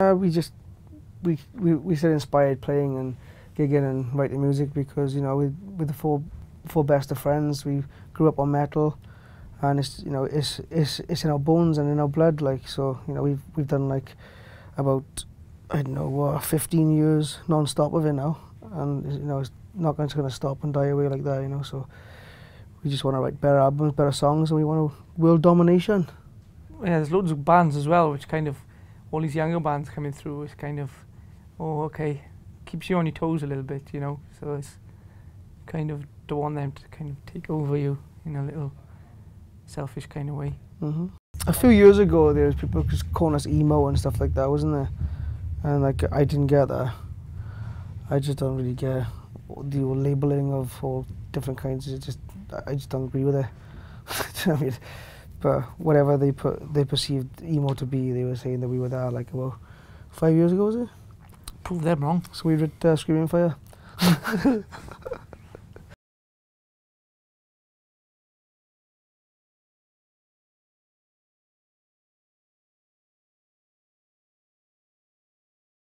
Uh, we just we we we said inspired playing and gigging and writing music because you know we with the four four best of friends we grew up on metal and it's you know it's it's it's in our bones and in our blood like so you know we've we've done like about I don't know uh, 15 years non-stop of it now and you know it's not going to stop and die away like that you know so we just want to write better albums better songs and we want to world domination. Yeah there's loads of bands as well which kind of all these younger bands coming through is kind of oh okay keeps you on your toes a little bit you know so it's kind of don't want them to kind of take over you in a little selfish kind of way. Mm-hmm. A few years ago, there was people just calling us emo and stuff like that, wasn't there? And like I didn't get that. I just don't really get the labeling of all different kinds. It just I just don't agree with it. I mean, but whatever they put they perceived emo to be, they were saying that we were there like about five years ago, was it? Prove them wrong. So we read uh, Scream Aim Fire.